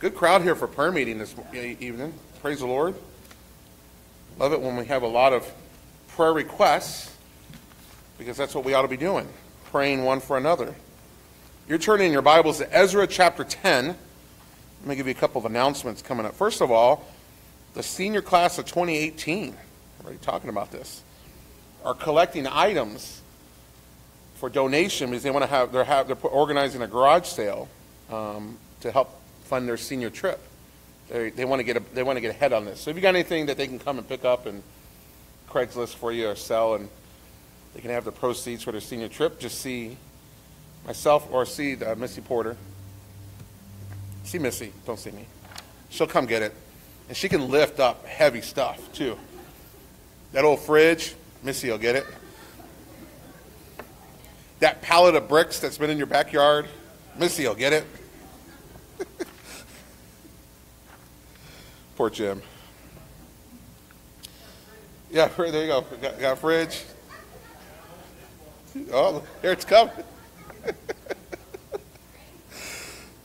Good crowd here for prayer meeting this evening. Praise the Lord. Love it when we have a lot of prayer requests because that's what we ought to be doing, praying one for another. You're turning your Bibles to Ezra chapter 10. Let me give you a couple of announcements coming up. First of all, the senior class of 2018, we're already talking about this, are collecting items for donation because they want to have they're have they're organizing a garage sale um, to help fund their senior trip. They, they want to get a, they want to get ahead on this. So if you got anything that they can come and pick up and Craigslist for you or sell, and they can have the proceeds for their senior trip, just see myself or see uh, Missy Porter. See Missy, don't see me. She'll come get it, and she can lift up heavy stuff too. That old fridge, Missy will get it. That pallet of bricks that's been in your backyard, Missy will get it. Poor Jim. Yeah, there you go. Got, got fridge. Oh, here it's coming.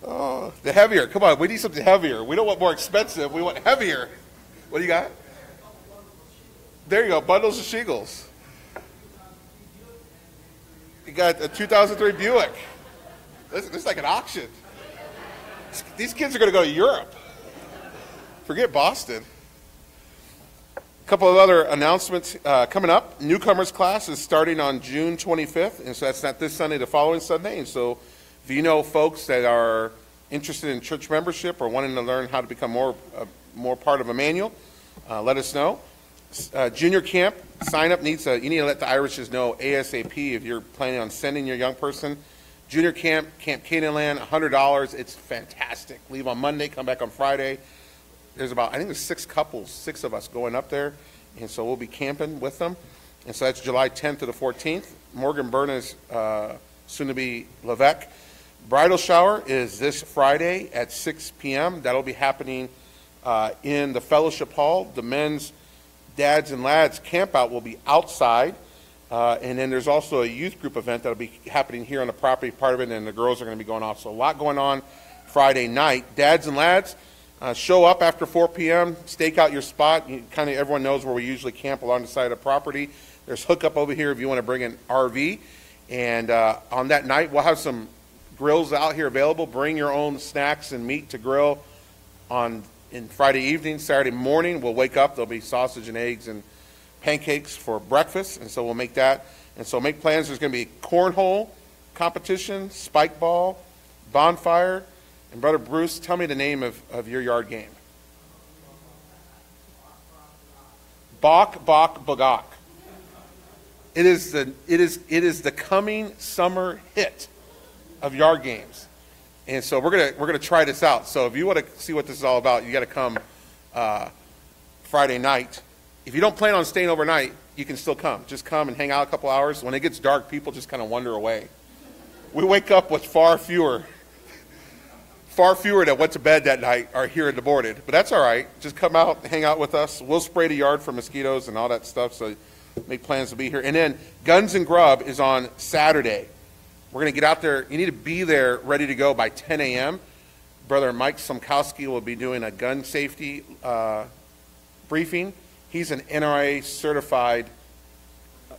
oh, the heavier. Come on, we need something heavier. We don't want more expensive. We want heavier. What do you got? There you go. Bundles of shingles. You got a 2003 Buick. This, this is like an auction. These kids are going to go to Europe. Forget Boston. A couple of other announcements uh, coming up. Newcomers class is starting on June 25th, and so that's not this Sunday, the following Sunday. And so, if you know folks that are interested in church membership or wanting to learn how to become more uh, more part of Immanuel, uh, let us know. Uh, junior camp sign up needs a, you need to let the Irishes know ASAP if you're planning on sending your young person. Junior camp, Camp Canaanland, $100. It's fantastic. Leave on Monday, come back on Friday there's about, I think there's six couples, six of us going up there, and so we'll be camping with them. And so that's July 10th to the 14th. Morgan Byrne is uh, soon to be Levesque. Bridal shower is this Friday at 6 p.m. That'll be happening uh, in the fellowship hall. The men's dads and lads camp out will be outside. Uh, and then there's also a youth group event that'll be happening here on the property, part of it, and the girls are going to be going off. So a lot going on Friday night. Dads and lads, uh, show up after 4 p.m., stake out your spot. You, kind of everyone knows where we usually camp along the side of the property. There's hookup over here if you want to bring an RV. And uh, on that night, we'll have some grills out here available. Bring your own snacks and meat to grill on in Friday evening, Saturday morning. We'll wake up. There'll be sausage and eggs and pancakes for breakfast, and so we'll make that. And so make plans. There's going to be cornhole competition, spike ball, bonfire, and Brother Bruce, tell me the name of, of your yard game. Bok, Bok, Bagok. It is the it is it is the coming summer hit of yard games, and so we're gonna we're gonna try this out. So if you want to see what this is all about, you got to come uh, Friday night. If you don't plan on staying overnight, you can still come. Just come and hang out a couple hours. When it gets dark, people just kind of wander away. We wake up with far fewer Far fewer that went to bed that night are here in the morning, but that's all right. Just come out, hang out with us. We'll spray the yard for mosquitoes and all that stuff, so make plans to be here. And then Guns and Grub is on Saturday. We're going to get out there. You need to be there ready to go by 10 a.m. Brother Mike Somkowski will be doing a gun safety uh, briefing. He's an NRA certified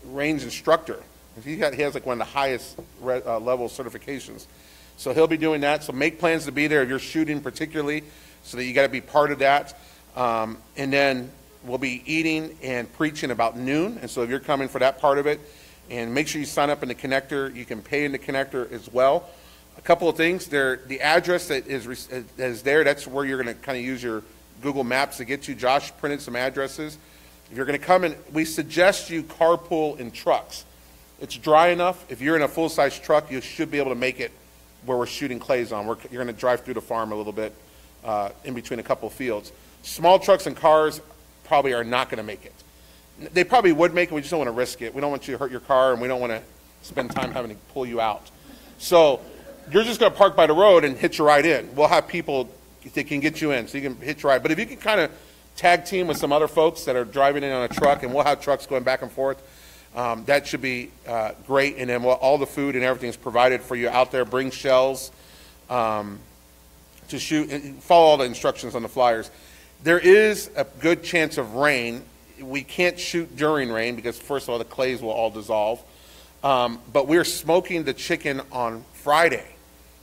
range instructor. He, got, he has like one of the highest re, uh, level certifications. So he'll be doing that. So make plans to be there if you're shooting, particularly, so that you got to be part of that. Um, and then we'll be eating and preaching about noon. And so if you're coming for that part of it, and make sure you sign up in the connector. You can pay in the connector as well. A couple of things. There, the address that is, that is there, that's where you're going to kind of use your Google Maps to get you. Josh printed some addresses. If you're going to come in, we suggest you carpool in trucks. It's dry enough. If you're in a full-size truck, you should be able to make it where we're shooting clays on. We're, you're going to drive through the farm a little bit uh, in between a couple fields. Small trucks and cars probably are not going to make it. They probably would make it. We just don't want to risk it. We don't want you to hurt your car, and we don't want to spend time having to pull you out. So you're just going to park by the road and hitch a ride in. We'll have people that can get you in, so you can hitch a ride. But if you can kind of tag team with some other folks that are driving in on a truck, and we'll have trucks going back and forth um, that should be uh, great. And then all the food and everything is provided for you out there. Bring shells. Um, to shoot, and follow all the instructions on the flyers. There is a good chance of rain. We can't shoot during rain because, first of all, the clays will all dissolve. Um, but we're smoking the chicken on Friday.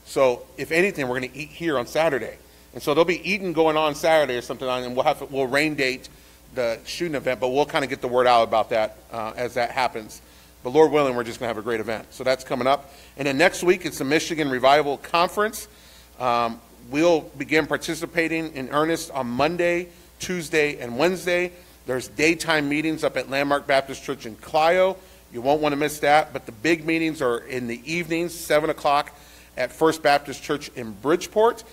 So, if anything, we're going to eat here on Saturday. And so there'll be eating going on Saturday or something, and we'll have we'll rain date the shooting event, but we'll kind of get the word out about that uh, as that happens. But Lord willing, we're just going to have a great event. So that's coming up. And then next week, it's the Michigan Revival Conference. Um, we'll begin participating in earnest on Monday, Tuesday, and Wednesday. There's daytime meetings up at Landmark Baptist Church in Clio. You won't want to miss that. But the big meetings are in the evenings, 7 o'clock at First Baptist Church in Bridgeport.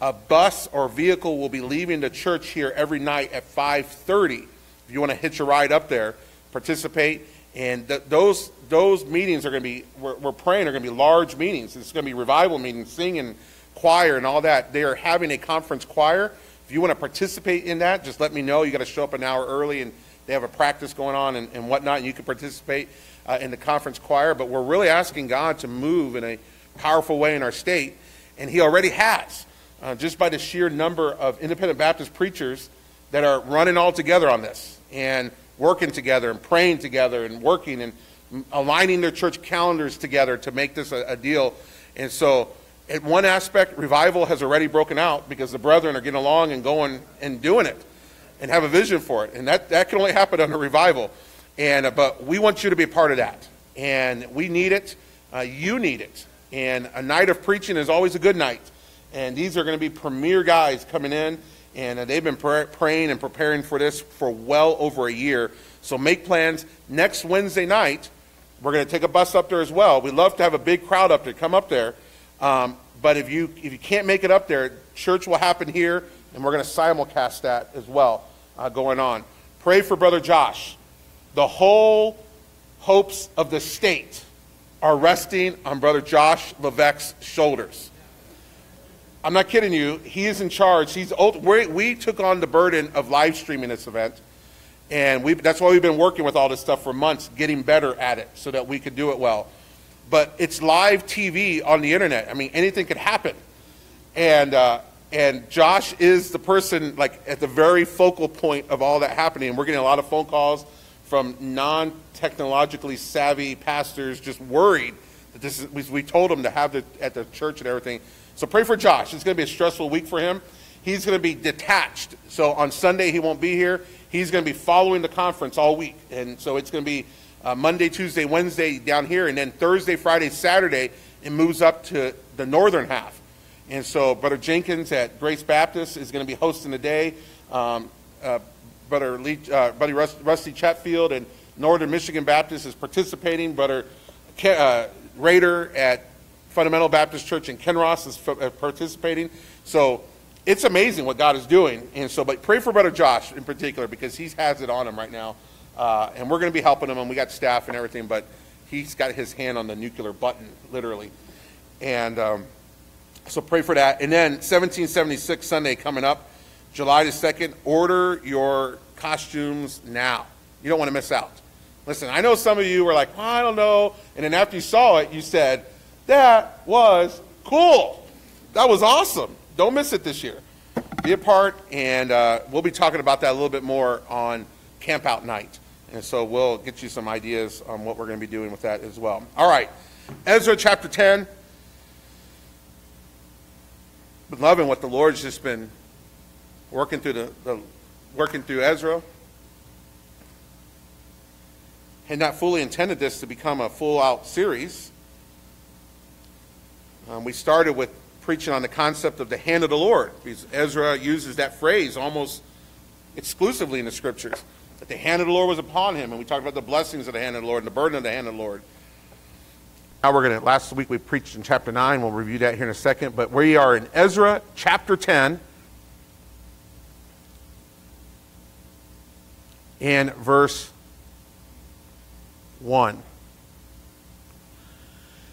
A bus or vehicle will be leaving the church here every night at 5:30. If you want to hitch a ride up there, participate. And th- those those meetings are going to be we're, we're praying are going to be large meetings. It's going to be revival meetings, singing, choir, and all that. They are having a conference choir. If you want to participate in that, just let me know. You got to show up an hour early, and they have a practice going on and, and whatnot, and you can participate uh, in the conference choir. But we're really asking God to move in a powerful way in our state, and He already has uh, just by the sheer number of independent Baptist preachers that are running all together on this and working together and praying together and working and aligning their church calendars together to make this a, a deal. And so, in one aspect, revival has already broken out because the brethren are getting along and going and doing it and have a vision for it. And that, that can only happen under revival. And, uh, but we want you to be a part of that. And we need it. Uh, you need it. And a night of preaching is always a good night. And these are going to be premier guys coming in, and uh, they've been pray- praying and preparing for this for well over a year. So make plans. Next Wednesday night, we're going to take a bus up there as well. We'd love to have a big crowd up there. Come up there. Um, but if you if you can't make it up there, church will happen here, and we're going to simulcast that as well uh, going on. Pray for Brother Josh. The whole hopes of the state are resting on Brother Josh Levesque's shoulders. I'm not kidding you. He is in charge. He's old, we took on the burden of live streaming this event, and we that's why we've been working with all this stuff for months, getting better at it so that we could do it well. But it's live TV on the internet. I mean, anything could happen, and uh, and Josh is the person like at the very focal point of all that happening. And we're getting a lot of phone calls from non-technologically savvy pastors just worried that this is. We, we told them to have it at the church and everything so pray for Josh. It's going to be a stressful week for him. He's going to be detached. So on Sunday, he won't be here. He's going to be following the conference all week. And so it's going to be uh, Monday, Tuesday, Wednesday down here. And then Thursday, Friday, Saturday, it moves up to the northern half. And so Brother Jenkins at Grace Baptist is going to be hosting the day. Um, uh, Brother Lee, uh, Buddy Rusty Chatfield and Northern Michigan Baptist is participating. Brother Ke- uh, Raider at Fundamental Baptist Church in Kinross is uh, participating. So it's amazing what God is doing. And so, but pray for Brother Josh in particular because he has it on him right now. Uh, and we're going to be helping him, and we got staff and everything, but he's got his hand on the nuclear button, literally. And um, so pray for that. And then 1776 Sunday coming up, July the 2nd, order your costumes now. You don't want to miss out. Listen, I know some of you were like, well, I don't know. And then after you saw it, you said, that was cool. That was awesome. Don't miss it this year. Be a part, and uh, we'll be talking about that a little bit more on Camp Out Night. And so we'll get you some ideas on what we're going to be doing with that as well. All right, Ezra chapter 10. Been loving what the Lord's just been working through the, the working through Ezra. Had not fully intended this to become a full out series. Um, we started with preaching on the concept of the hand of the Lord, because Ezra uses that phrase almost exclusively in the scriptures. That the hand of the Lord was upon him, and we talked about the blessings of the hand of the Lord and the burden of the hand of the Lord. Now we're going to, last week we preached in chapter 9. We'll review that here in a second. But we are in Ezra chapter 10 and verse 1.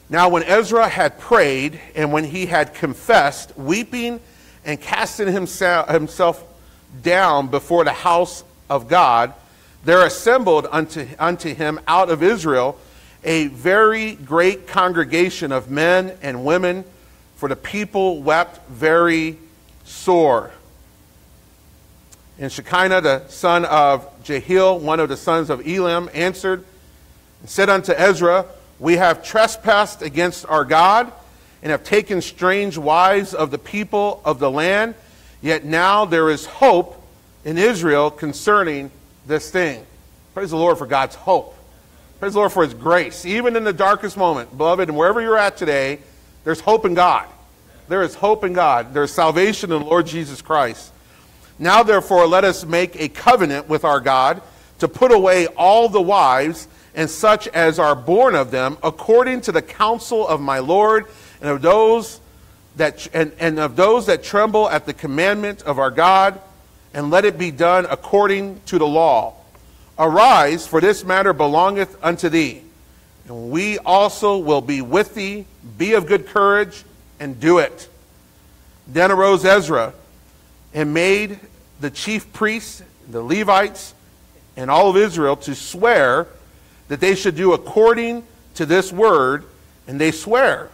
Now, when Ezra had prayed and when he had confessed, weeping and casting himself down before the house of God, there assembled unto, unto him out of Israel a very great congregation of men and women, for the people wept very sore. And Shechaniah, the son of Jehiel, one of the sons of Elam, answered and said unto Ezra, We have trespassed against our God and have taken strange wives of the people of the land, yet now there is hope in Israel concerning this thing. Praise the Lord for God's hope. Praise the Lord for His grace. Even in the darkest moment, beloved, and wherever you're at today, there's hope in God. There is hope in God. There is salvation in the Lord Jesus Christ. Now, therefore, let us make a covenant with our God to put away all the wives and such as are born of them, according to the counsel of my Lord, and of those that and, and of those that tremble at the commandment of our God, and let it be done according to the law. Arise, for this matter belongeth unto thee, and we also will be with thee. Be of good courage, and do it. Then arose Ezra and made the chief priests, the Levites, and all of Israel to swear that they should do according to this word, and they swear.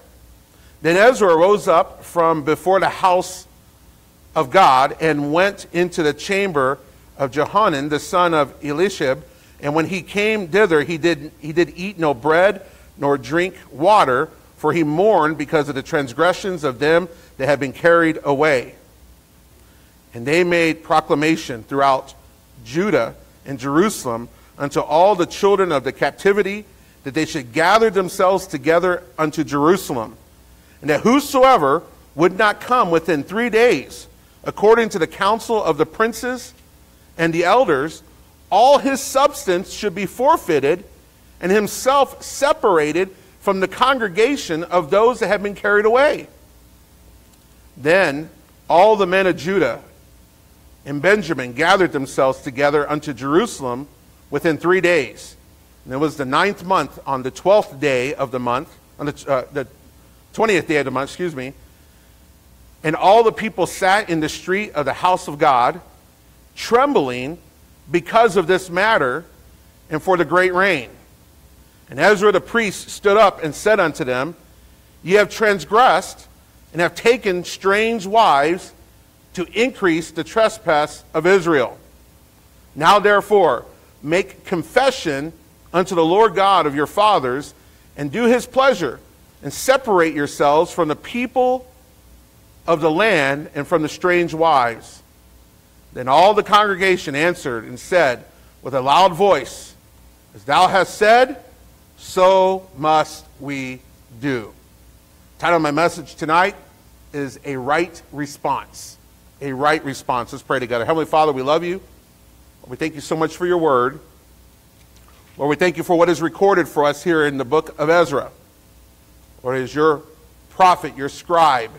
Then Ezra rose up from before the house of God and went into the chamber of Johanan, the son of Eliashib. And when he came thither, he did, he did eat no bread nor drink water, for he mourned because of the transgressions of them that had been carried away. And they made proclamation throughout Judah and Jerusalem unto all the children of the captivity that they should gather themselves together unto Jerusalem, and that whosoever would not come within three days, according to the counsel of the princes and the elders, all his substance should be forfeited, and himself separated from the congregation of those that had been carried away. Then all the men of Judah and Benjamin gathered themselves together unto Jerusalem within three days. And it was the ninth month, on the twelfth day of the month, on the, uh, the 20th day of the month, excuse me. And all the people sat in the street of the house of God, trembling because of this matter and for the great rain. And Ezra the priest stood up and said unto them, Ye have transgressed and have taken strange wives to increase the trespass of Israel. Now, therefore, make confession unto the Lord God of your fathers, and do his pleasure, and separate yourselves from the people of the land and from the strange wives. Then all the congregation answered and said with a loud voice, As thou hast said, so must we do. The title of my message tonight is A Right Response. A Right Response. Let's pray together. Heavenly Father, we love you. We thank you so much for your word. Lord, we thank you for what is recorded for us here in the book of Ezra. Lord, is your prophet, your scribe,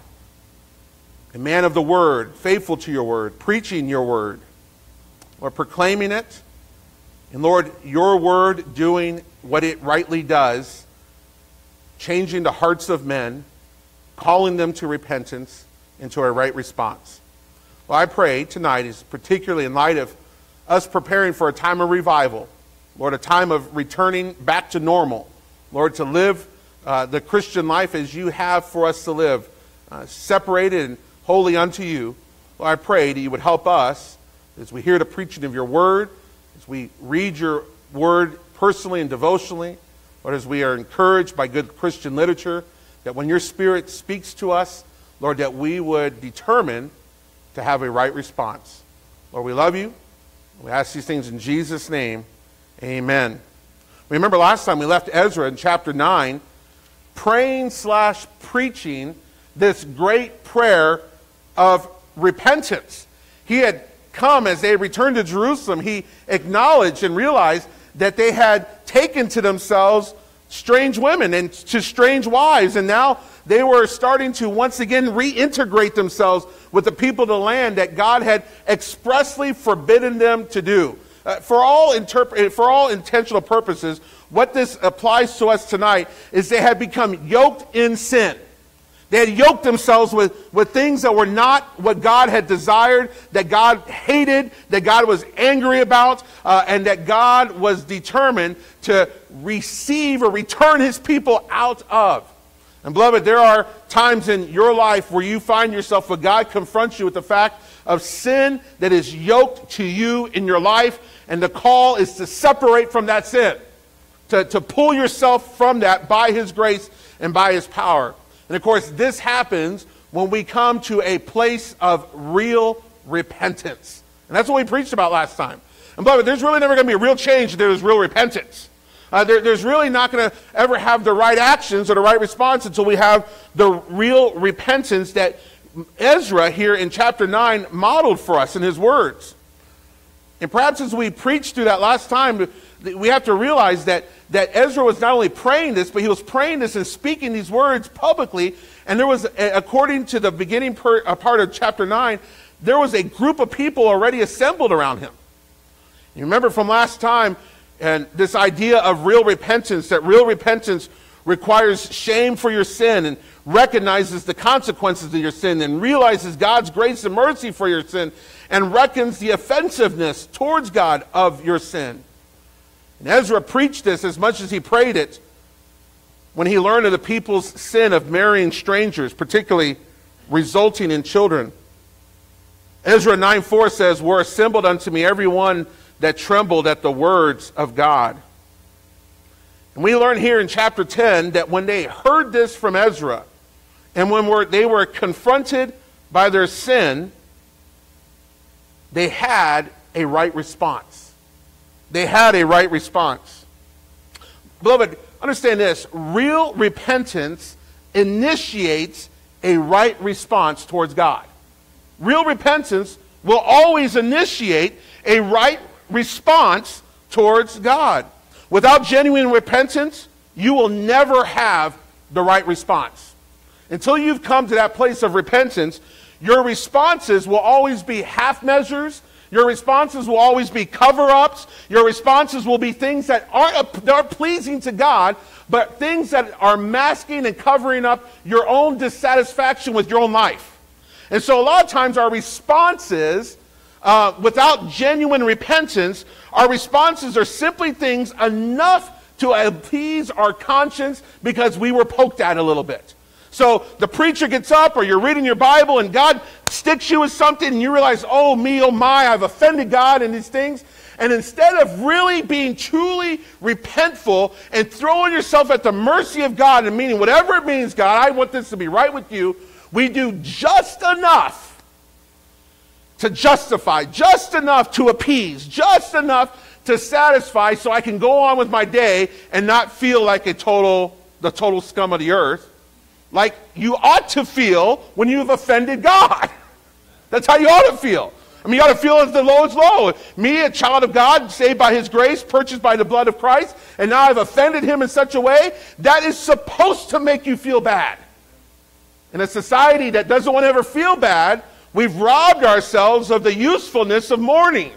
a man of the word, faithful to your word, preaching your word, or proclaiming it. And Lord, your word doing what it rightly does, changing the hearts of men, calling them to repentance and to a right response. Well, I pray tonight is particularly in light of us preparing for a time of revival, Lord, a time of returning back to normal, Lord, to live uh, the Christian life as you have for us to live, uh, separated and holy unto you. Lord, I pray that you would help us as we hear the preaching of your word, as we read your word personally and devotionally, Lord, as we are encouraged by good Christian literature, that when your Spirit speaks to us, Lord, that we would determine to have a right response. Lord, we love you. We ask these things in Jesus' name. Amen. Remember last time we left Ezra in chapter 9 praying slash preaching this great prayer of repentance. He had come as they returned to Jerusalem, he acknowledged and realized that they had taken to themselves strange women and to strange wives, and now they were starting to once again reintegrate themselves with the people of the land that God had expressly forbidden them to do. Uh, for, all interp- for all intentional purposes, what this applies to us tonight is they had become yoked in sin. They had yoked themselves with, with things that were not what God had desired, that God hated, that God was angry about, uh, and that God was determined to receive or return his people out of. And beloved, there are times in your life where you find yourself where God confronts you with the fact of sin that is yoked to you in your life, and the call is to separate from that sin, to, to pull yourself from that by His grace and by His power. And of course, this happens when we come to a place of real repentance. And that's what we preached about last time. And beloved, there's really never going to be a real change if there's real repentance. Uh, there, there's really not going to ever have the right actions or the right response until we have the real repentance that Ezra here in chapter 9 modeled for us in his words. And perhaps as we preached through that last time, we have to realize that, that Ezra was not only praying this, but he was praying this and speaking these words publicly. And there was, according to the beginning uh, part of chapter 9, there was a group of people already assembled around him. You remember from last time, and this idea of real repentance, that real repentance requires shame for your sin and recognizes the consequences of your sin and realizes God's grace and mercy for your sin and reckons the offensiveness towards God of your sin. And Ezra preached this as much as he prayed it when he learned of the people's sin of marrying strangers, particularly resulting in children. Ezra 9 4 says, Were assembled unto me every one that trembled at the words of God. And we learn here in chapter 10 that when they heard this from Ezra, and when they were confronted by their sin, they had a right response. They had a right response. Beloved, understand this real repentance initiates a right response towards God. Real repentance will always initiate a right response towards God. Without genuine repentance, you will never have the right response. Until you've come to that place of repentance, your responses will always be half measures. Your responses will always be cover ups. Your responses will be things that aren't, aren't pleasing to God, but things that are masking and covering up your own dissatisfaction with your own life. And so, a lot of times, our responses uh, without genuine repentance, our responses are simply things enough to appease our conscience because we were poked at a little bit. So the preacher gets up, or you're reading your Bible, and God sticks you with something, and you realize, oh, me, oh, my, I've offended God in these things. And instead of really being truly repentful and throwing yourself at the mercy of God and meaning whatever it means, God, I want this to be right with you, we do just enough to justify, just enough to appease, just enough to satisfy so I can go on with my day and not feel like a total, the total scum of the earth. Like you ought to feel when you've offended God. That's how you ought to feel. I mean, you ought to feel as the low is low. Me, a child of God, saved by His grace, purchased by the blood of Christ, and now I've offended Him in such a way that is supposed to make you feel bad. In a society that doesn't want to ever feel bad, We've robbed ourselves of the usefulness of mourning.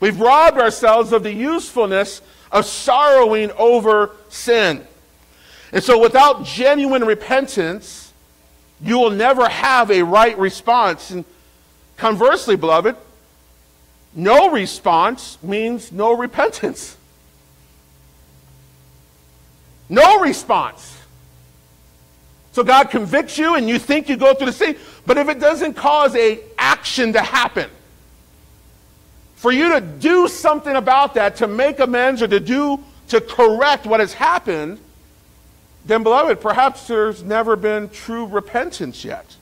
We've robbed ourselves of the usefulness of sorrowing over sin. And so, without genuine repentance, you will never have a right response. And conversely, beloved, no response means no repentance. No response. So God convicts you and you think you go through the same. But if it doesn't cause a action to happen, for you to do something about that, to make amends or to do, to correct what has happened, then beloved, perhaps there's never been true repentance yet.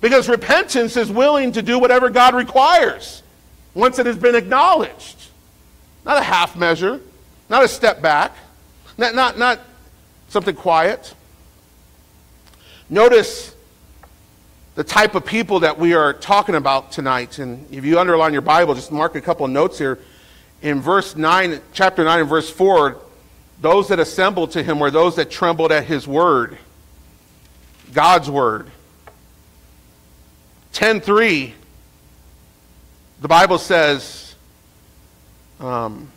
Because repentance is willing to do whatever God requires once it has been acknowledged. Not a half measure, not a step back, not, not, not something quiet. Notice the type of people that we are talking about tonight. And if you underline your Bible, just mark a couple of notes here. In verse 9, chapter 9 and verse 4, those that assembled to him were those that trembled at his word, God's word. 10.3, the Bible says, um,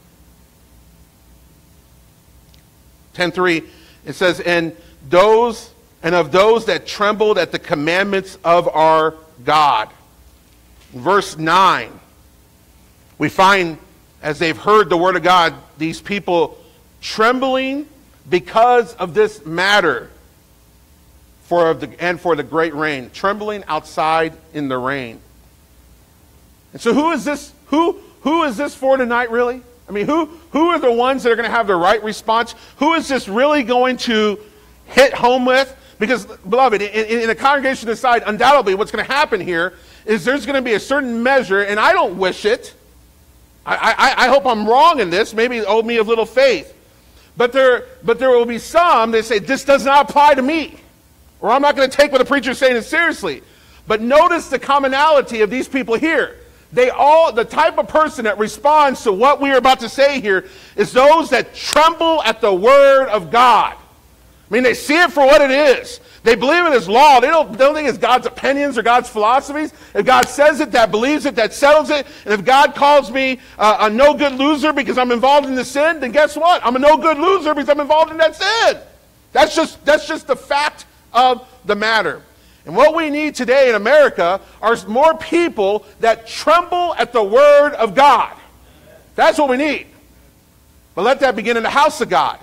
10.3, it says, and those and of those that trembled at the commandments of our God. Verse 9, we find as they've heard the word of God, these people trembling because of this matter. for the, and for the great rain, trembling outside in the rain. And so who is this? Who, who is this for tonight, really? I mean, who, who are the ones that are going to have the right response? Who is this really going to hit home with? Because, beloved, in, in a congregation this undoubtedly what's going to happen here is there's going to be a certain measure, and I don't wish it. I, I, I hope I'm wrong in this. Maybe owe me a little faith. But there, but there will be some that say, this does not apply to me. Or I'm not going to take what the preacher is saying seriously. But notice the commonality of these people here. They all, the type of person that responds to what we are about to say here is those that tremble at the word of God. I mean, they see it for what it is. They believe in His law. They don't, they don't think it's God's opinions or God's philosophies. If God says it, that believes it, that settles it. And if God calls me uh, a no good loser because I'm involved in the sin, then guess what? I'm a no good loser because I'm involved in that sin. That's just, that's just the fact of the matter. And what we need today in America are more people that tremble at the word of God. That's what we need. But let that begin in the house of God.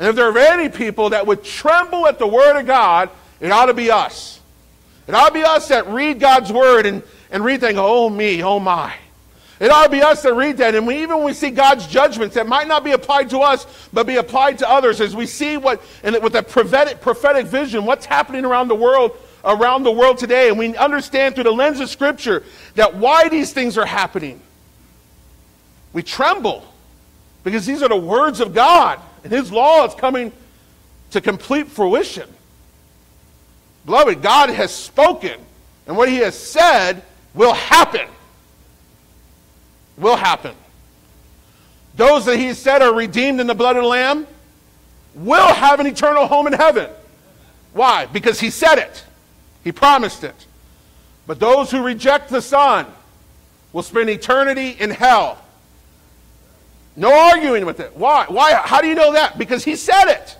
And if there are any people that would tremble at the word of God, it ought to be us. It ought to be us that read God's word and, and read things, oh me, oh my. It ought to be us that read that. And we, even when we see God's judgments that might not be applied to us, but be applied to others, as we see what, and with a prophetic, prophetic vision, what's happening around the world, around the world today. And we understand through the lens of Scripture that why these things are happening. We tremble because these are the words of God. And his law is coming to complete fruition. Beloved, God has spoken, and what he has said will happen. Will happen. Those that he said are redeemed in the blood of the Lamb will have an eternal home in heaven. Why? Because he said it, he promised it. But those who reject the Son will spend eternity in hell. No arguing with it. Why? Why? How do you know that? Because he said it.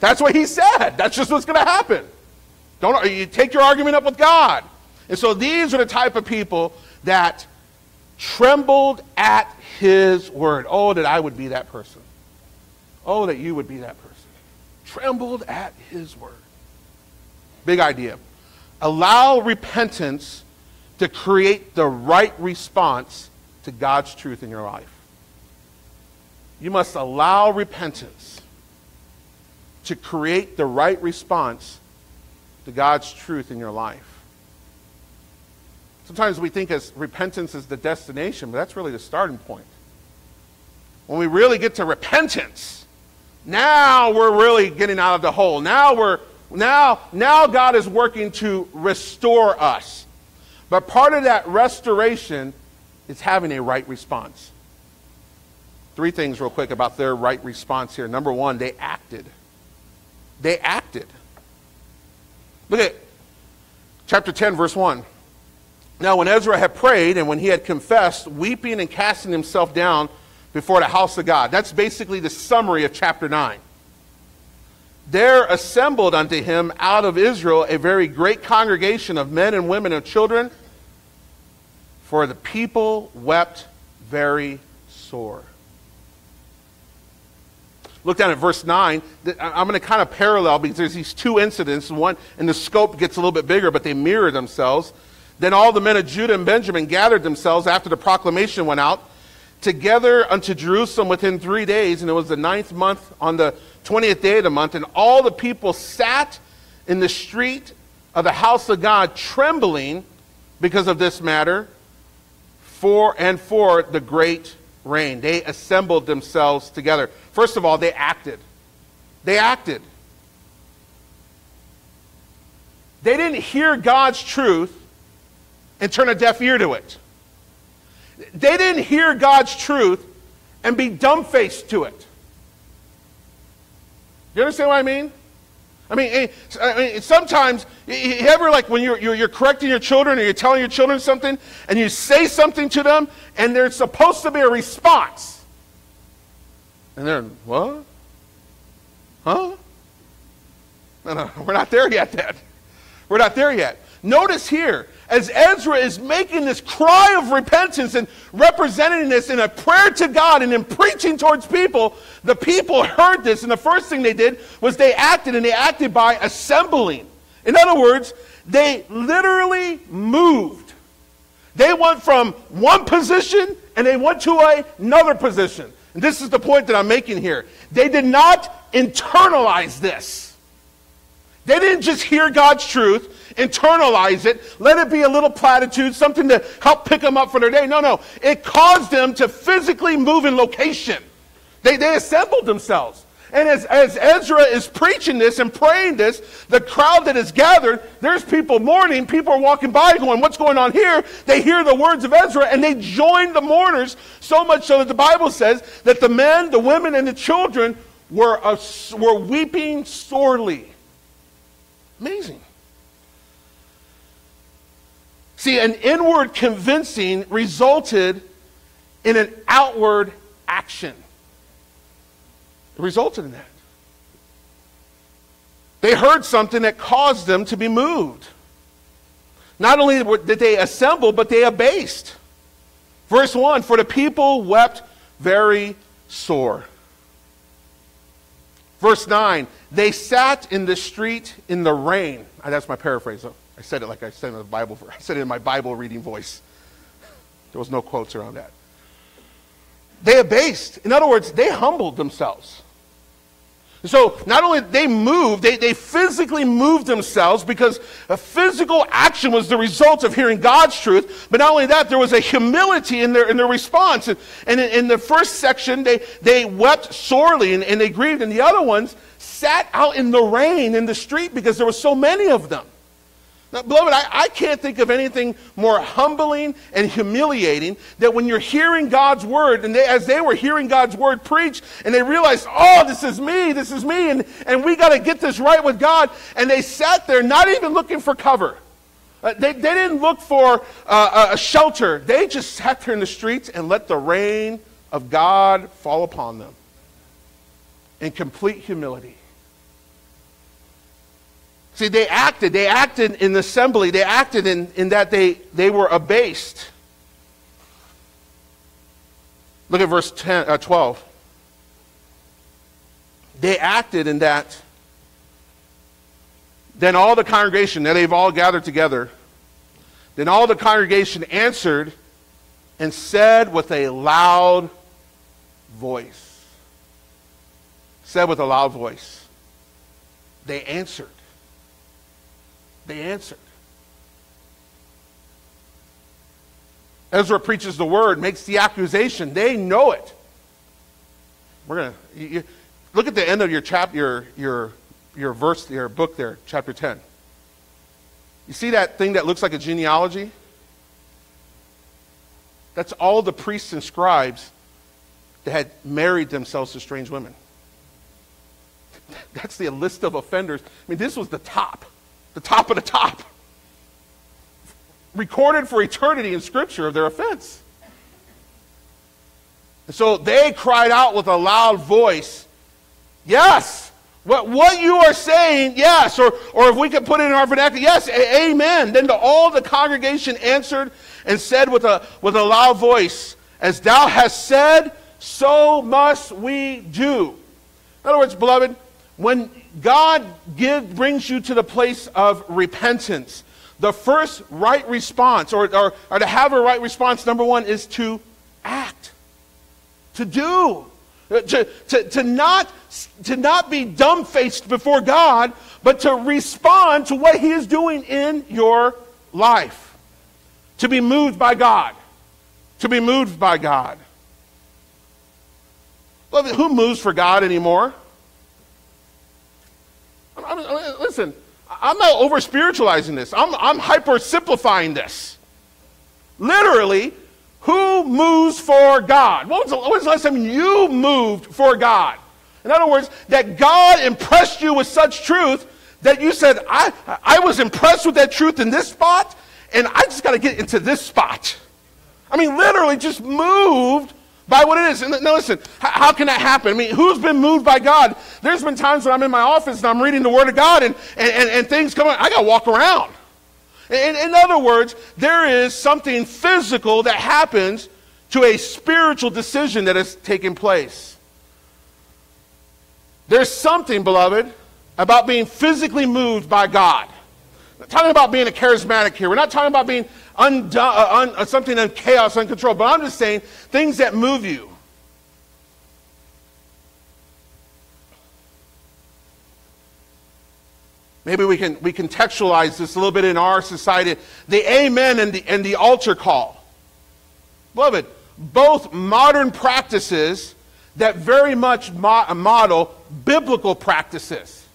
That's what he said. That's just what's going to happen. Don't you take your argument up with God. And so these are the type of people that trembled at his word. Oh, that I would be that person. Oh, that you would be that person. Trembled at his word. Big idea. Allow repentance to create the right response to God's truth in your life you must allow repentance to create the right response to God's truth in your life. Sometimes we think as repentance is the destination, but that's really the starting point. When we really get to repentance, now we're really getting out of the hole. Now we're now now God is working to restore us. But part of that restoration is having a right response. Three things, real quick, about their right response here. Number one, they acted. They acted. Look at chapter 10, verse 1. Now, when Ezra had prayed and when he had confessed, weeping and casting himself down before the house of God, that's basically the summary of chapter 9. There assembled unto him out of Israel a very great congregation of men and women and children, for the people wept very sore. Look down at verse 9. I'm going to kind of parallel because there's these two incidents. One, and the scope gets a little bit bigger, but they mirror themselves. Then all the men of Judah and Benjamin gathered themselves after the proclamation went out together unto Jerusalem within three days, and it was the ninth month on the 20th day of the month, and all the people sat in the street of the house of God, trembling because of this matter, for and for the great rain. They assembled themselves together. First of all, they acted. They acted. They didn't hear God's truth and turn a deaf ear to it. They didn't hear God's truth and be dumbfaced to it. You understand what I mean? I mean, eh, I mean, sometimes, you ever like when you're, you're, you're, correcting your children or you're telling your children something and you say something to them and there's supposed to be a response. And they're, what? Huh? No, no, we're not there yet, Dad. We're not there yet. Notice here, as Ezra is making this cry of repentance and representing this in a prayer to God and in preaching towards people, the people heard this, and the first thing they did was they acted, and they acted by assembling. In other words, they literally moved. They went from one position and they went to another position. And this is the point that I'm making here. They did not internalize this. They didn't just hear God's truth, internalize it, let it be a little platitude, something to help pick them up for their day. No, no. It caused them to physically move in location. They, they assembled themselves. And as, as Ezra is preaching this and praying this, the crowd that is gathered, there's people mourning. People are walking by going, What's going on here? They hear the words of Ezra and they join the mourners, so much so that the Bible says that the men, the women, and the children were, uh, were weeping sorely. Amazing. See, an inward convincing resulted in an outward action. It resulted in that. They heard something that caused them to be moved. Not only did they assemble, but they abased. Verse 1 For the people wept very sore. Verse 9 They sat in the street in the rain. Ah, that's my paraphrase. I said it like I said in the Bible. I said it in my Bible reading voice. There was no quotes around that. They abased. In other words, they humbled themselves. So not only they moved, they, they physically moved themselves because a physical action was the result of hearing God's truth. But not only that, there was a humility in their, in their response. And, and in, in, the first section, they, they wept sorely and, and they grieved. And the other ones sat out in the rain in the street because there were so many of them. Now, beloved, I, I can't think of anything more humbling and humiliating that when you're hearing God's word, and they, as they were hearing God's word preached, and they realized, oh, this is me, this is me, and, and we got to get this right with God, and they sat there not even looking for cover. Uh, they, they didn't look for uh, a shelter. They just sat there in the streets and let the rain of God fall upon them in complete humility. See, they acted. They acted in assembly. They acted in, in that they, they were abased. Look at verse 10, uh, 12. They acted in that. Then all the congregation, now they've all gathered together. Then all the congregation answered and said with a loud voice. Said with a loud voice. They answered. They answered. Ezra preaches the word, makes the accusation. They know it. We're going to look at the end of your chapter, your, your, your verse, your book there, chapter 10. You see that thing that looks like a genealogy? That's all the priests and scribes that had married themselves to strange women. That's the list of offenders. I mean, this was the top the top of the top. Recorded for eternity in Scripture of their offense. And so they cried out with a loud voice, Yes! What, what you are saying, yes. Or, or if we could put it in our vernacular, yes, a- amen. Then the, all the congregation answered and said with a, with a loud voice, As thou hast said, so must we do. In other words, beloved, when God give, brings you to the place of repentance, the first right response, or, or, or to have a right response, number one, is to act, to do. Uh, to, to, to, not, to not be dumbfaced before God, but to respond to what He is doing in your life. To be moved by God. To be moved by God. Who moves for God anymore? I listen, I'm not over spiritualizing this. I'm, I'm hyper simplifying this. Literally, who moves for God? When was, the, when was the last time you moved for God? In other words, that God impressed you with such truth that you said, I, I was impressed with that truth in this spot, and I just got to get into this spot. I mean, literally just moved by what it is. And now listen, how, can that happen? I mean, who's been moved by God? There's been times when I'm in my office and I'm reading the Word of God and, and, and, and things come up. I got to walk around. In, in other words, there is something physical that happens to a spiritual decision that has taken place. There's something, beloved, about being physically moved by God. Talking about being a charismatic here. We're not talking about being undone, uh, un, uh, something in chaos, uncontrolled. But I'm just saying things that move you. Maybe we can we contextualize this a little bit in our society. The amen and the, and the altar call. Beloved, both modern practices that very much mo- model biblical practices.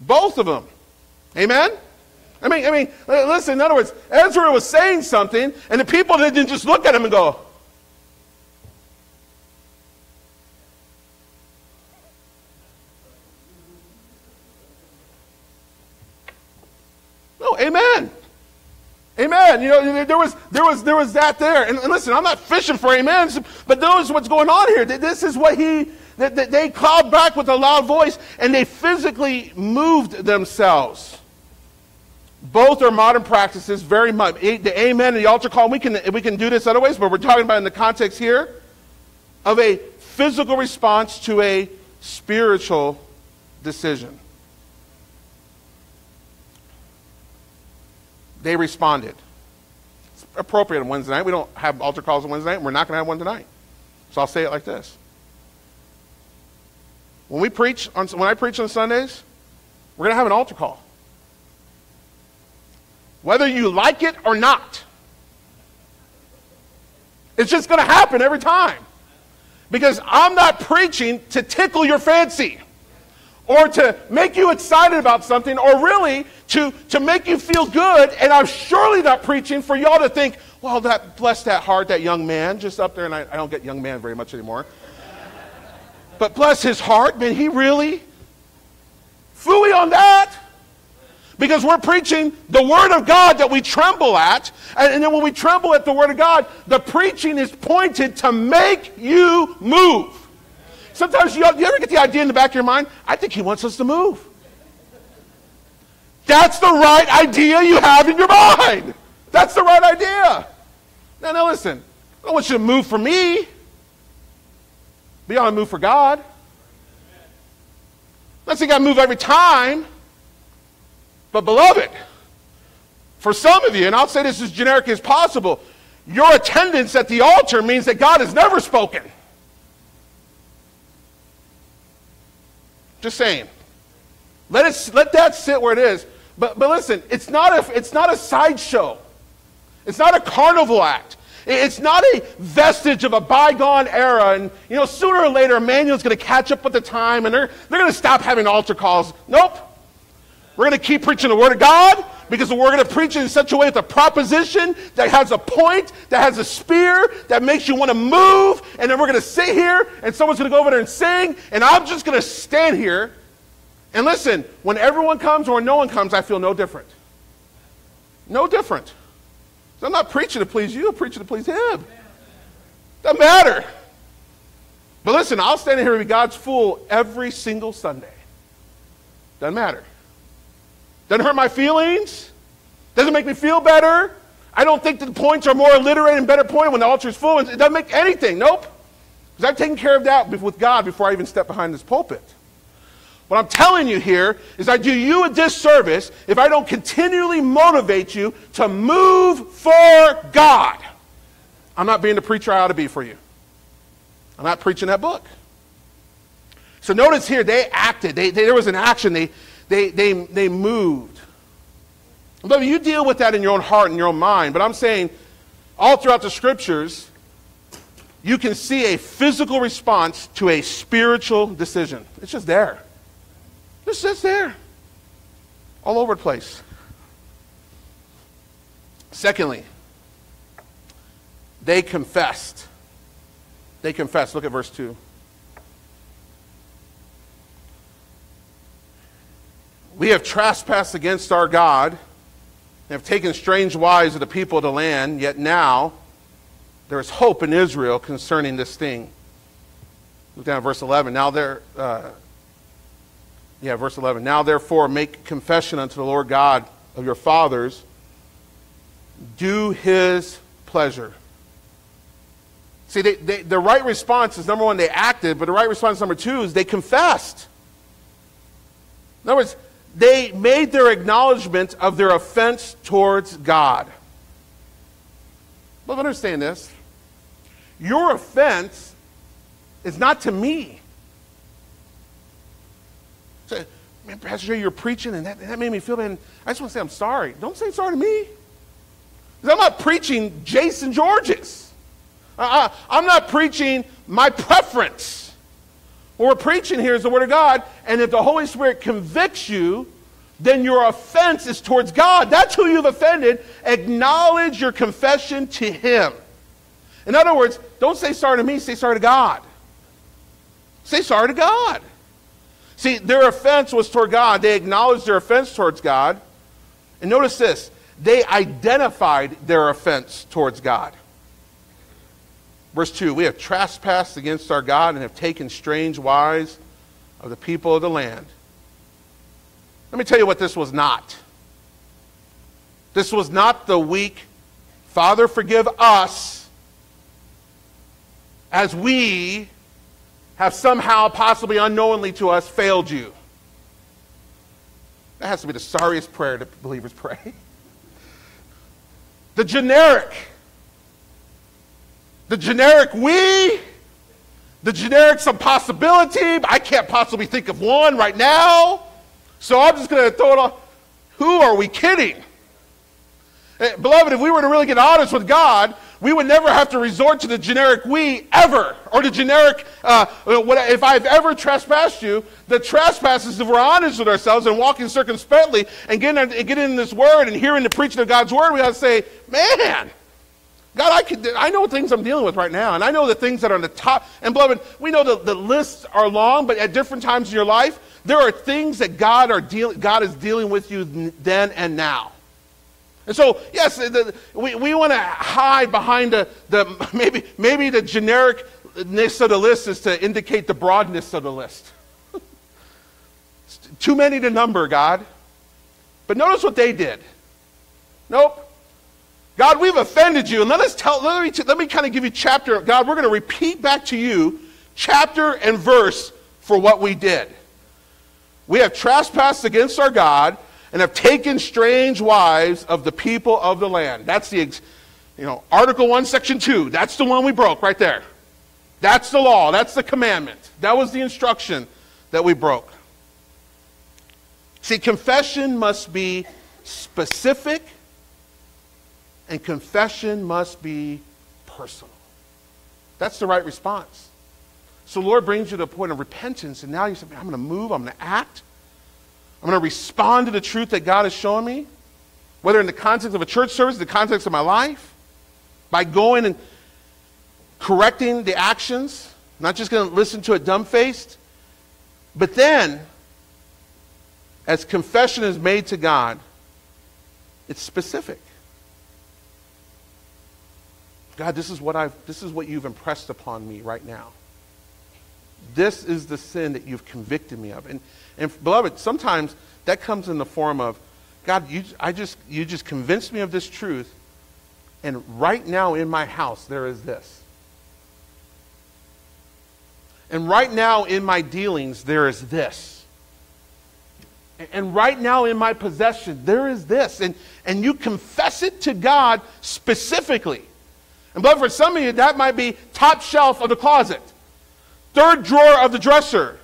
Both of them. Amen? I mean, I mean, uh, listen, in other words, Ezra was saying something, and the people didn't just look at him and go, No, amen. Amen. You know, there was, there was, there was that there. And, listen, I'm not fishing for amens, but notice what's going on here. This is what he, that, they called back with a loud voice and they physically moved themselves. Both are modern practices, very much. The amen and the altar call, we can, we can do this other ways, but we're talking about in the context here of a physical response to a spiritual decision. They responded. It's appropriate on Wednesday night. We don't have altar calls on Wednesday night, and we're not going to have one tonight. So I'll say it like this. When we preach on, when I preach on Sundays, we're going to have an altar call. Whether you like it or not. It's just going to happen every time. Because I'm not preaching to tickle your fancy or to make you excited about something or really to, to make you feel good. And I'm surely not preaching for y'all to think, well, that bless that heart, that young man, just up there. And I, I don't get young man very much anymore. But bless his heart, man, he really? Fooey on that. Because we're preaching the Word of God that we tremble at. And, and then when we tremble at the Word of God, the preaching is pointed to make you move. Sometimes you, you ever get the idea in the back of your mind? I think he wants us to move. That's the right idea you have in your mind. That's the right idea. Now, now listen. I don't want you to move for me. Be on a move for God. Not saying I move every time. But beloved, for some of you, and I'll say this as generic as possible, your attendance at the altar means that God has never spoken. Just saying. Let, it, let that sit where it is. But, but listen, it's not, a, it's not a sideshow. It's not a carnival act. It's not a vestige of a bygone era. And, you know, sooner or later, Immanuel's going to catch up with the time and they're, they're going to stop having altar calls. Nope. We're going to keep preaching the Word of God because we're going to preach it in such a way with a proposition that has a point, that has a spear, that makes you want to move. And then we're going to sit here and someone's going to go over there and sing. And I'm just going to stand here. And listen, when everyone comes or no one comes, I feel no different. No different. So I'm not preaching to please you, I'm preaching to please Him. Doesn't matter. But listen, I'll stand here and be God's fool every single Sunday. Doesn't matter. Doesn't hurt my feelings. Doesn't make me feel better. I don't think that the points are more alliterated and better pointed when the altar is full. It doesn't make anything. Nope. Because I've taken care of that with God before I even step behind this pulpit. What I'm telling you here is I do you a disservice if I don't continually motivate you to move for God. I'm not being the preacher I ought to be for you. I'm not preaching that book. So notice here, they acted. They, they, there was an action. They, they, they, they moved. But you deal with that in your own heart and your own mind. But I'm saying, all throughout the scriptures, you can see a physical response to a spiritual decision. It's just there. It's just there. All over the place. Secondly, they confessed. They confessed. Look at verse 2. We have trespassed against our God and have taken strange wives of the people of the land, yet now there is hope in Israel concerning this thing. Look down at verse 11. Now there, uh, yeah, verse 11. Now therefore make confession unto the Lord God of your fathers do his pleasure. See, they, they, the right response is number one, they acted, but the right response, number two, is they confessed. In other words, they made their acknowledgement of their offense towards God. But understand this your offense is not to me. So, man, Pastor Jay, you're preaching, and that, that made me feel bad. I just want to say I'm sorry. Don't say sorry to me. Because I'm not preaching Jason Georges. Uh, I'm not preaching my preference. What we're preaching here is the Word of God, and if the Holy Spirit convicts you, then your offense is towards God. That's who you've offended. Acknowledge your confession to Him. In other words, don't say sorry to me, say sorry to God. Say sorry to God. See, their offense was toward God. They acknowledged their offense towards God. And notice this they identified their offense towards God. Verse 2 We have trespassed against our God and have taken strange wives of the people of the land. Let me tell you what this was not. This was not the weak, Father, forgive us as we have somehow, possibly unknowingly to us, failed you. That has to be the sorriest prayer that believers pray. The generic, the generic we, the generic some possibility, I can't possibly think of one right now. So I'm just going to throw it on. Who are we kidding? Eh, beloved, if we were to really get honest with God, we would never have to resort to the generic we ever, or the generic, uh, if I've ever trespassed you, the trespass is if we're honest with ourselves and walking circumspectly and getting, getting in this word and hearing the preaching of God's word, we got to say, man, God, I, can, I know things I'm dealing with right now, and I know the things that are on the top. And beloved, we know the, the lists are long, but at different times in your life, there are things that God, are deal, God is dealing with you then and now. And so, yes, the, we, we want to hide behind the, the maybe, maybe the genericness of the list is to indicate the broadness of the list. Too many to number, God. But notice what they did. Nope. God, we've offended you. And let us tell, let me, let me kind of give you chapter. God, we're going to repeat back to you chapter and verse for what we did. We have trespassed against our God and have taken strange wives of the people of the land. That's the, you know, Article 1, Section 2. That's the one we broke right there. That's the law. That's the commandment. That was the instruction that we broke. See, confession must be specific, and confession must be personal. That's the right response. So, Lord brings you to a point of repentance, and now you say, I'm going to move, I'm going to act. I'm going to respond to the truth that God has shown me, whether in the context of a church service, the context of my life, by going and correcting the actions, not just going to listen to it dumbfaced. But then, as confession is made to God, it's specific. God, this is what I've this is what you've impressed upon me right now. This is the sin that you've convicted me of. And, and beloved, sometimes that comes in the form of, God, you, I just, you just convinced me of this truth, and right now in my house there is this. And right now in my dealings there is this. And right now in my possession there is this. And, and you confess it to God specifically. And but for some of you, that might be top shelf of the closet. Third drawer of the dresser.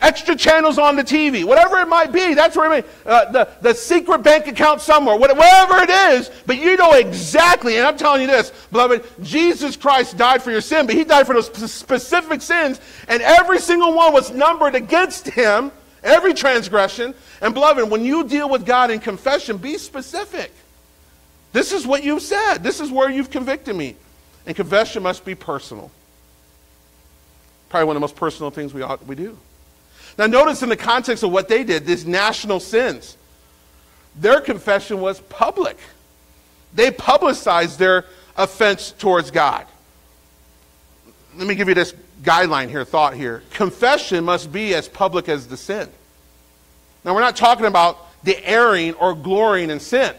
Extra channels on the TV. Whatever it might be, that's where it may, uh, the, the secret bank account somewhere. Whatever it is, but you know exactly, and I'm telling you this, beloved, Jesus Christ died for your sin, but he died for those specific sins, and every single one was numbered against him, every transgression. And beloved, when you deal with God in confession, be specific. This is what you've said. This is where you've convicted me. And confession must be personal. Probably one of the most personal things we, ought, we do. Now, notice in the context of what they did, these national sins, their confession was public. They publicized their offense towards God. Let me give you this guideline here, thought here. Confession must be as public as the sin. Now, we're not talking about the erring or glorying in sin.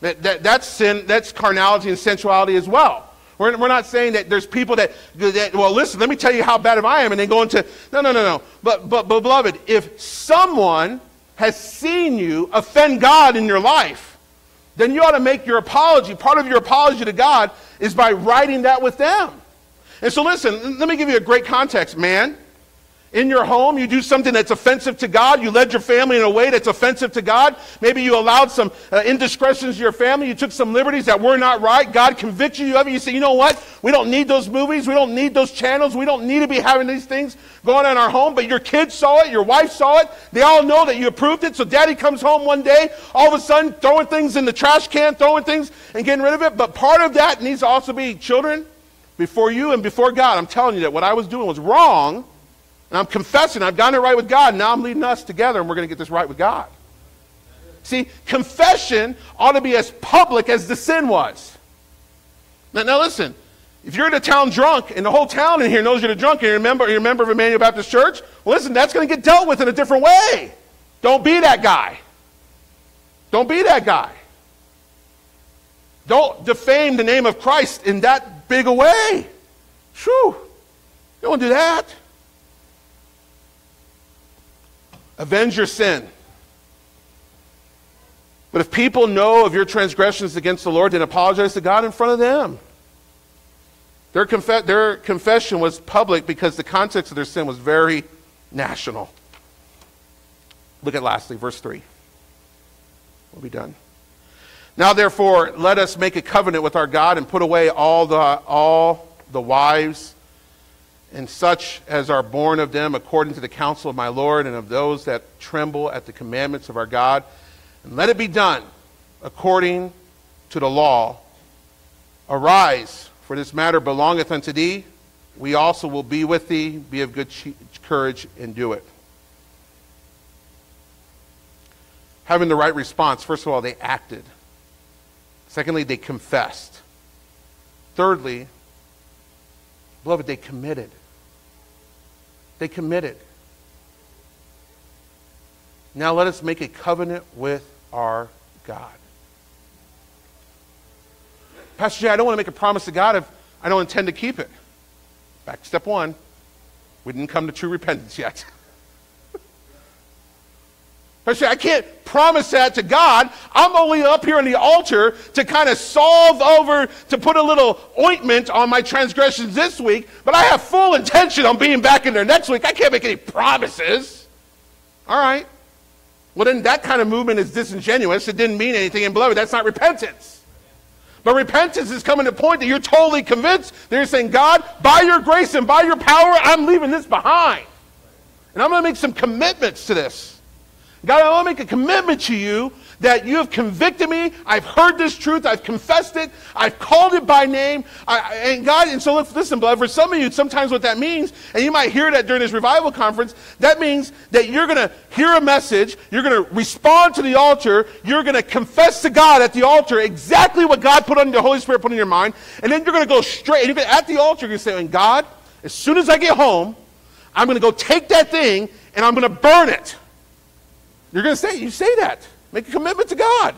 That, that, that's sin, that's carnality and sensuality as well. We're, we're not saying that there's people that, that, well, listen, let me tell you how bad I am, and then go into, no, no, no, no. But, but, but, beloved, if someone has seen you offend God in your life, then you ought to make your apology. Part of your apology to God is by writing that with them. And so, listen, let me give you a great context, man in your home, you do something that's offensive to God, you led your family in a way that's offensive to God, maybe you allowed some uh, indiscretions to your family, you took some liberties that were not right, God convicts you of it, you say, you know what, we don't need those movies, we don't need those channels, we don't need to be having these things going on in our home, but your kids saw it, your wife saw it, they all know that you approved it, so daddy comes home one day, all of a sudden throwing things in the trash can, throwing things and getting rid of it, but part of that needs to also be children, before you and before God, I'm telling you that what I was doing was wrong, and I'm confessing, I've gotten it right with God. Now I'm leading us together, and we're going to get this right with God. See, confession ought to be as public as the sin was. Now, now listen, if you're in a town drunk, and the whole town in here knows you're a drunk, and you're a member, you're a member of Immanuel Baptist Church, well, listen, that's going to get dealt with in a different way. Don't be that guy. Don't be that guy. Don't defame the name of Christ in that big a way. Shoo. Don't do that. Avenge your sin. But if people know of your transgressions against the Lord, then apologize to God in front of them. Their, conf- their confession was public because the context of their sin was very national. Look at lastly, verse 3. We'll be done. Now, therefore, let us make a covenant with our God and put away all the, all the wives and such as are born of them according to the counsel of my Lord and of those that tremble at the commandments of our God. And let it be done according to the law. Arise, for this matter belongeth unto thee. We also will be with thee. Be of good courage and do it. Having the right response, first of all, they acted. Secondly, they confessed. Thirdly, beloved, they committed. They committed. Now let us make a covenant with our God. Pastor Jay, I don't want to make a promise to God if I don't intend to keep it. Back to step one. We didn't come to true repentance yet. I say, I can't promise that to God. I'm only up here on the altar to kind of solve over, to put a little ointment on my transgressions this week, but I have full intention on being back in there next week. I can't make any promises. All right. Well, then that kind of movement is disingenuous. It didn't mean anything. And beloved, that's not repentance. But repentance is coming to the point that you're totally convinced that you're saying, God, by your grace and by your power, I'm leaving this behind. And I'm going to make some commitments to this. God, I want to make a commitment to you that you have convicted me. I've heard this truth. I've confessed it. I've called it by name. I, and God, and so listen, beloved, for some of you, sometimes what that means, and you might hear that during this revival conference, that means that you're going to hear a message, you're going to respond to the altar, you're going to confess to God at the altar exactly what God put on the Holy Spirit put in your mind, and then you're going to go straight, and at the altar, you're going to say, and God, as soon as I get home, I'm going to go take that thing and I'm going to burn it. You're going to say, you say that. Make a commitment to God.